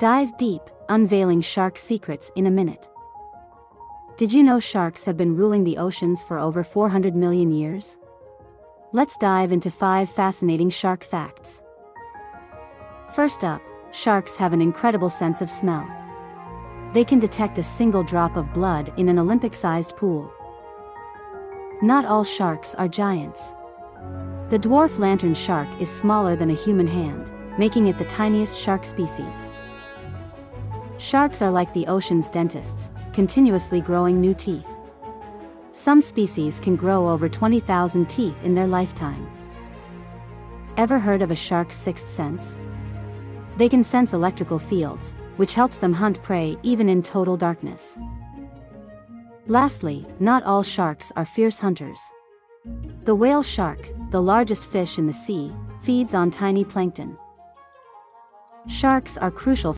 Dive deep, unveiling shark secrets in a minute. Did you know sharks have been ruling the oceans for over 400 million years? Let's dive into 5 fascinating shark facts. First up, sharks have an incredible sense of smell. They can detect a single drop of blood in an Olympic-sized pool. Not all sharks are giants. The dwarf lantern shark is smaller than a human hand, making it the tiniest shark species. Sharks are like the ocean's dentists, continuously growing new teeth. Some species can grow over 20,000 teeth in their lifetime. Ever heard of a shark's sixth sense? They can sense electrical fields, which helps them hunt prey even in total darkness. Lastly, not all sharks are fierce hunters. The whale shark, the largest fish in the sea, feeds on tiny plankton. Sharks are crucial